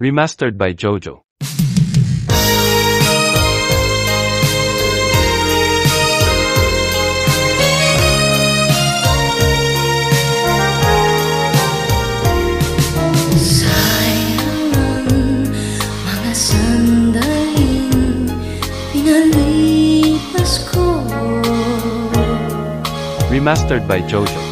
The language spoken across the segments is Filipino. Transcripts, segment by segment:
Remastered by Jojo. Sayang mga sandaling pinalipas ko Remastered by Jojo.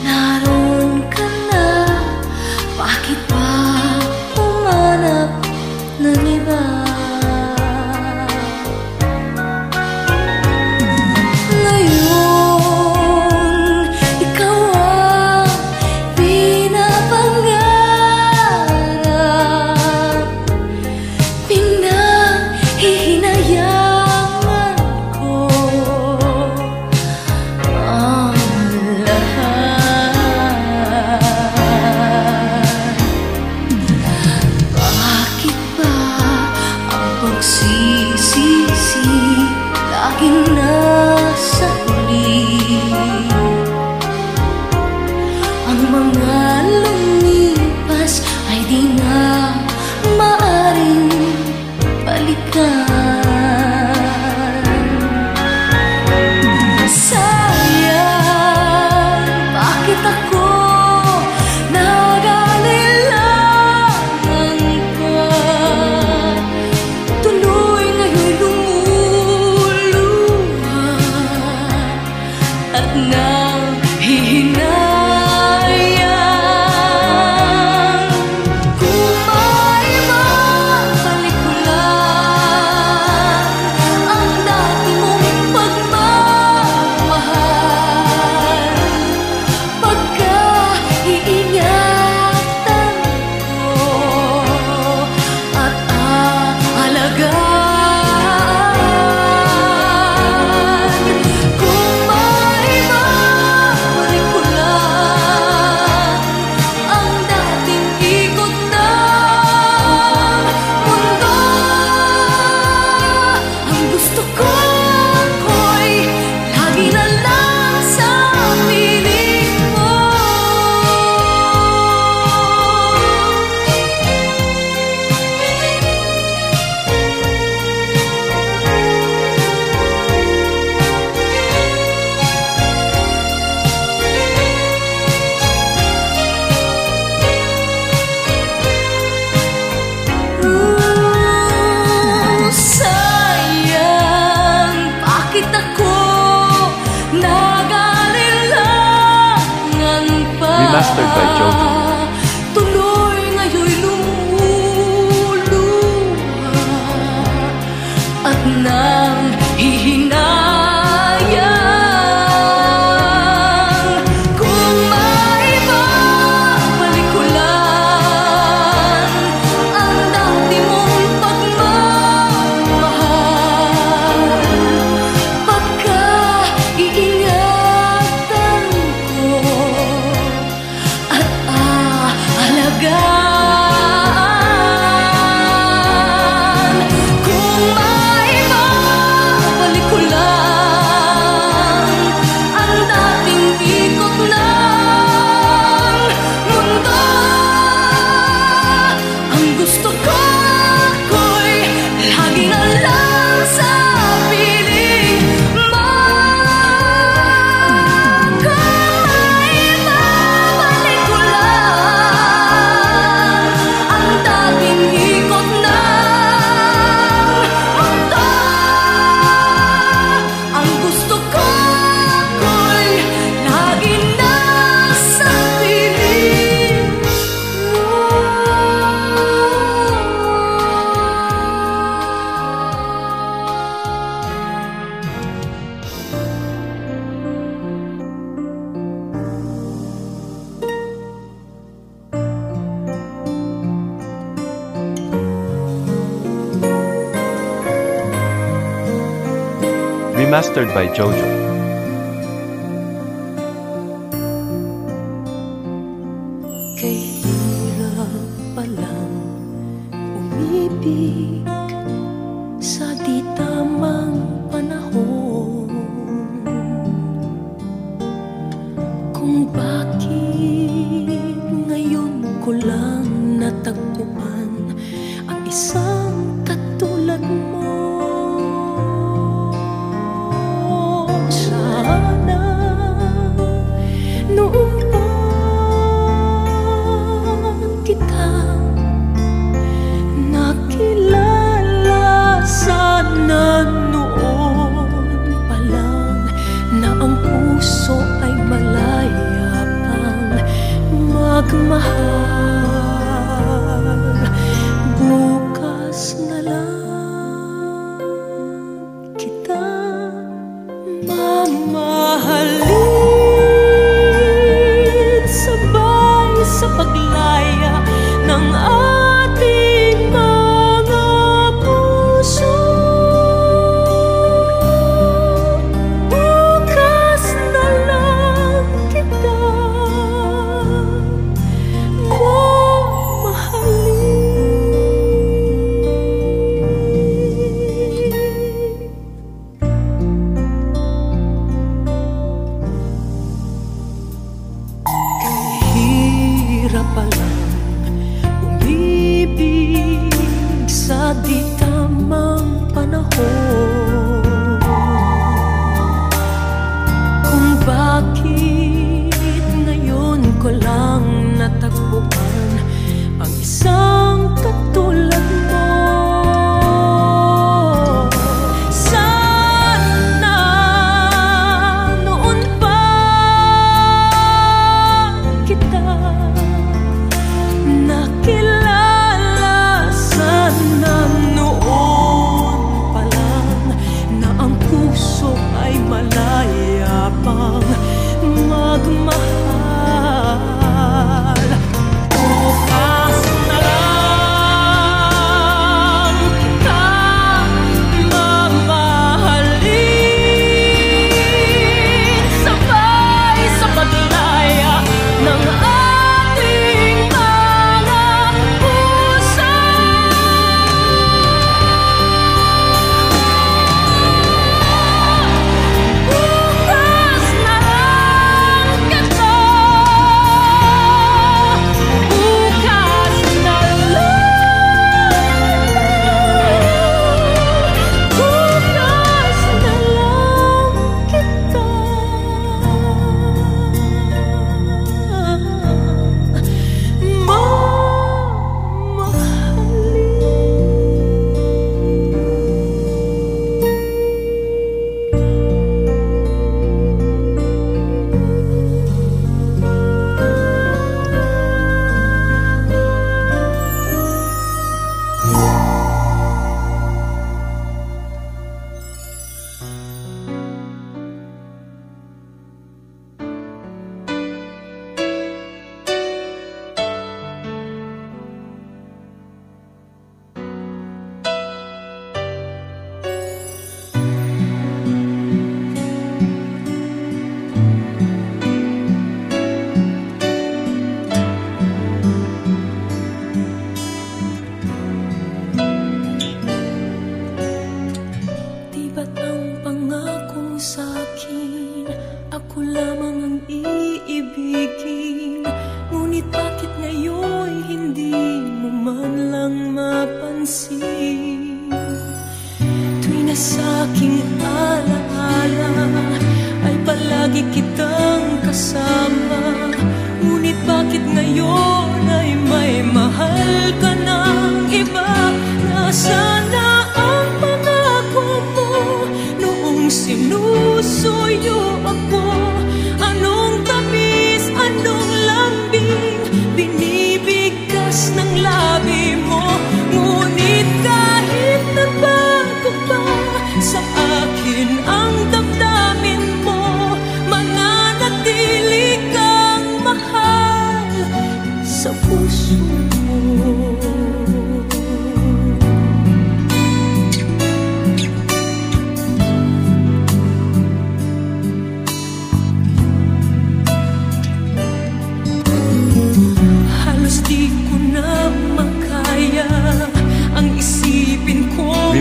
Remastered by Jojo.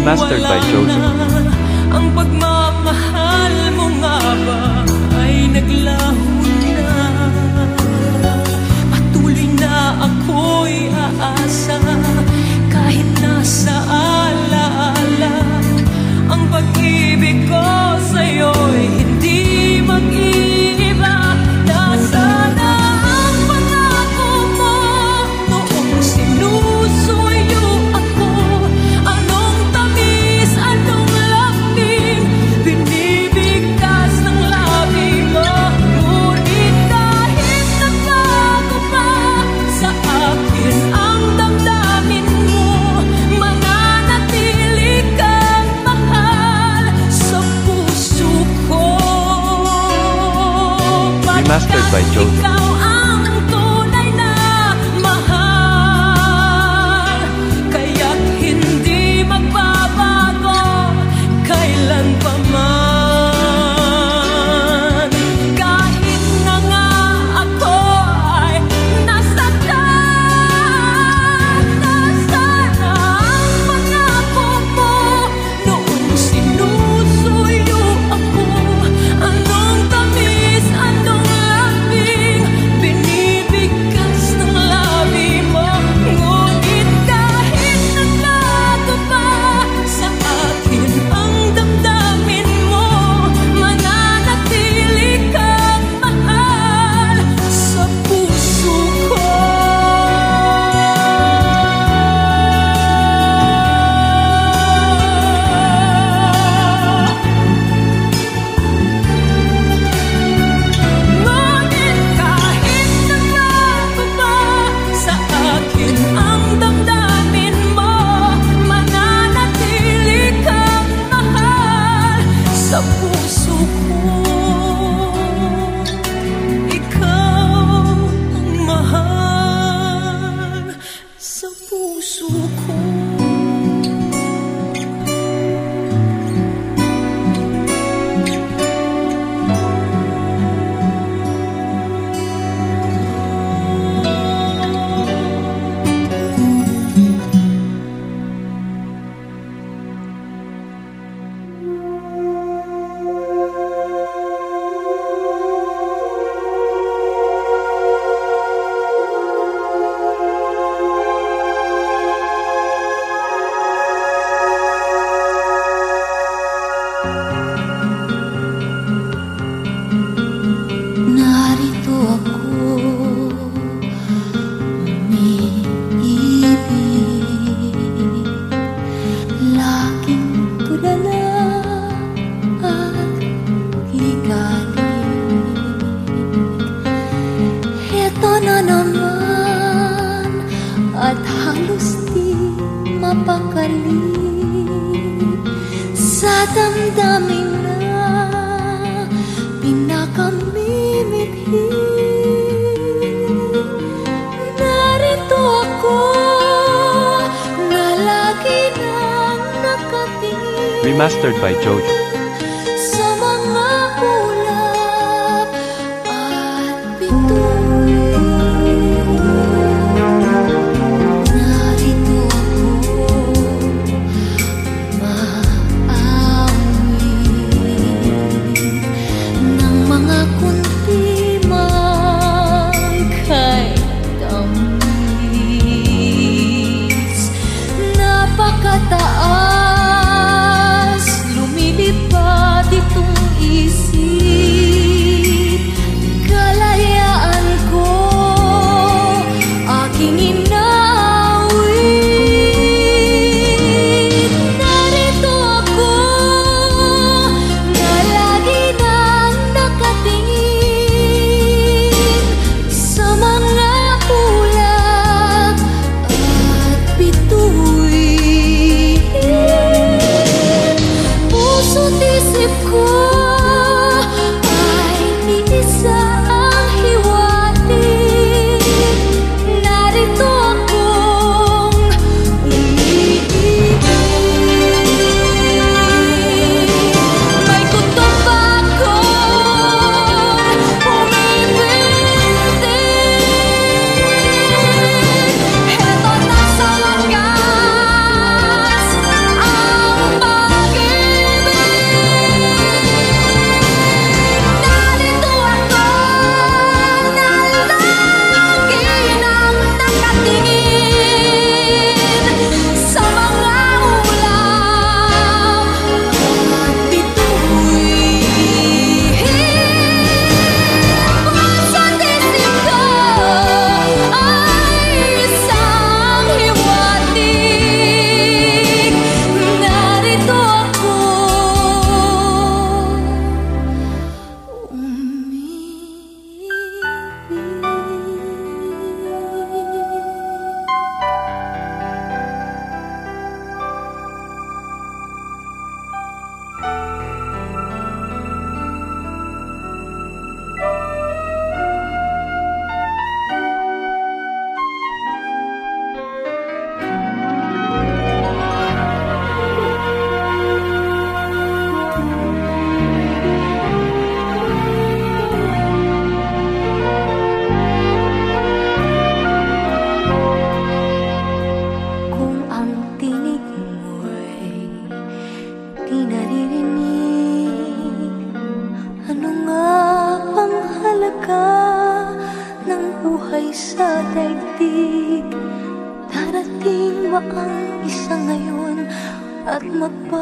Ko Remastered by wala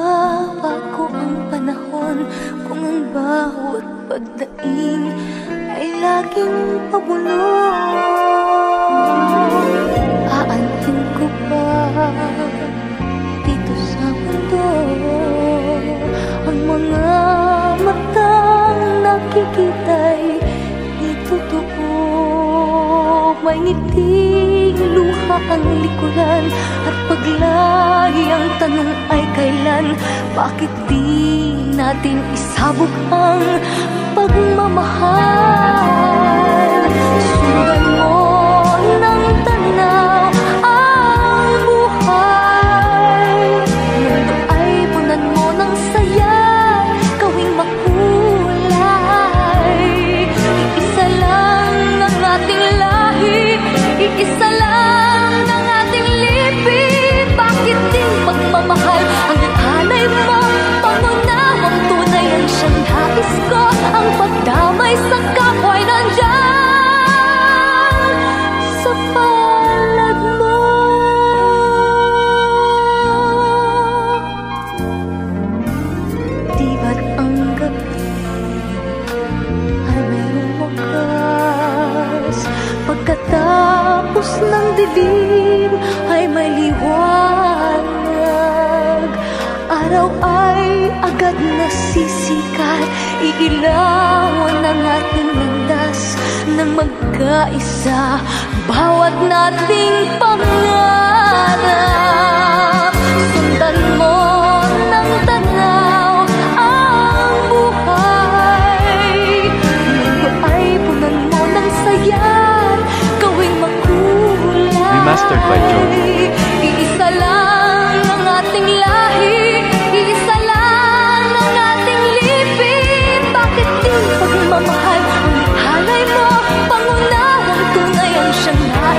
magbabago ang panahon Kung ang bawat pagdaing Ay laging pabulong Aanhin ko ba Dito sa mundo Ang mga matang nakikita'y Di totoo May ngiti, luha ang likuran At paglagi ang tanong ay kailan? Bakit di natin isabog ang pagmamahal? Sundan mo Araw ay agad nasisikat. Iilawan ang ating landas Nang magkaisa. Bawat nating pangarap Sundan mo ng tanaw ang buhay. Mundo ay punan mo ng saya Gawing makulay. Remastered by Jojo.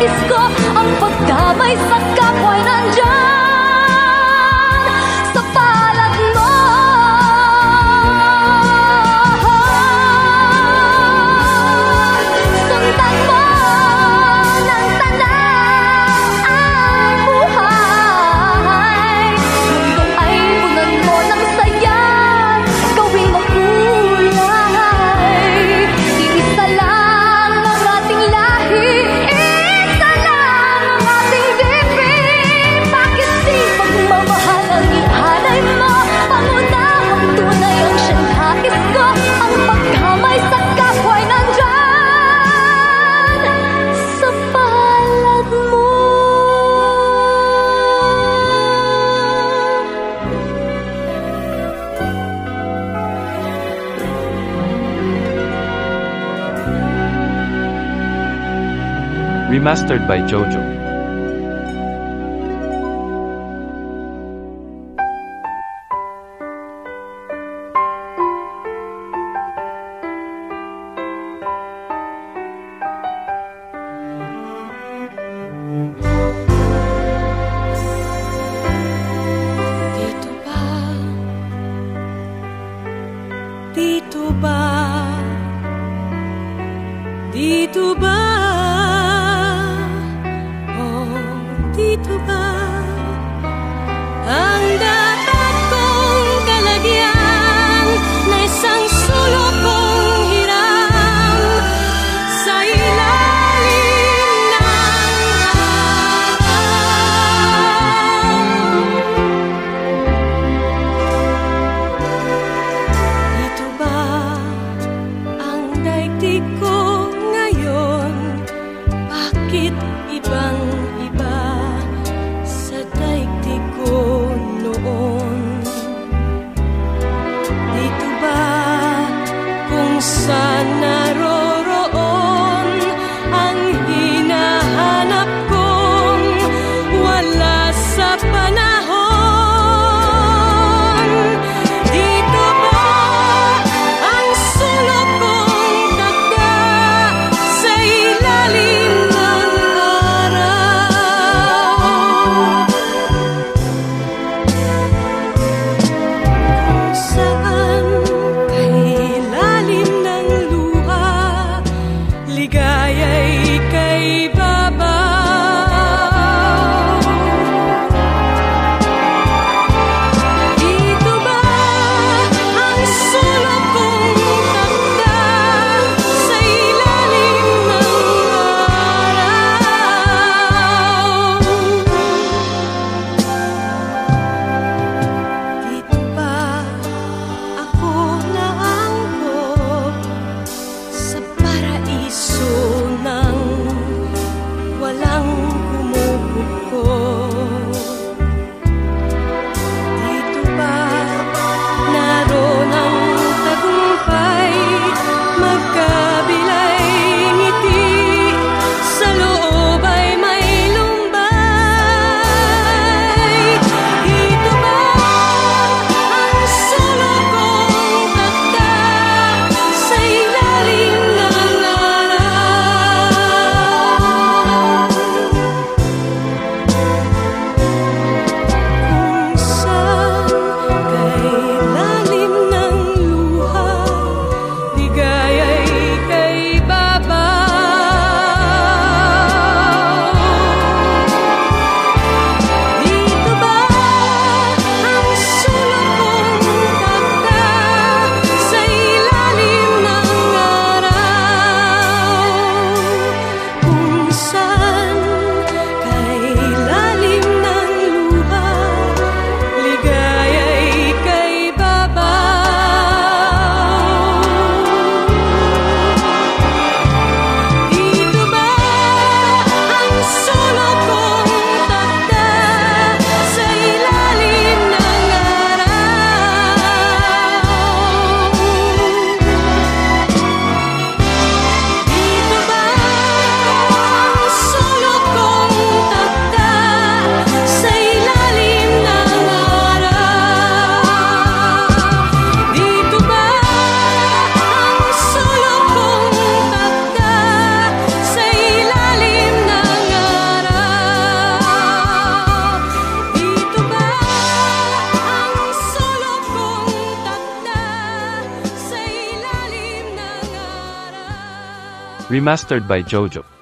isco。Remastered by Jojo. apa na Remastered by Jojo.